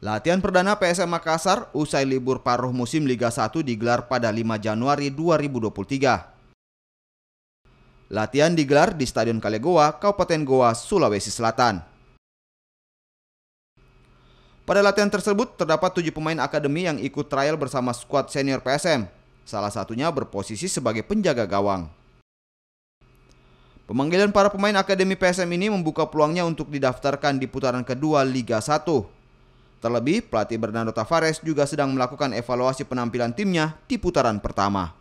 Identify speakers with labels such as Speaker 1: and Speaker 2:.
Speaker 1: Latihan perdana PSM Makassar usai libur paruh musim Liga 1 digelar pada 5 Januari 2023. Latihan digelar di Stadion Kalegoa, Kabupaten Goa, Sulawesi Selatan. Pada latihan tersebut terdapat tujuh pemain akademi yang ikut trial bersama skuad senior PSM. Salah satunya berposisi sebagai penjaga gawang. Pemanggilan para pemain akademi PSM ini membuka peluangnya untuk didaftarkan di putaran kedua Liga 1. Terlebih, pelatih Bernardo Tavares juga sedang melakukan evaluasi penampilan timnya di putaran pertama.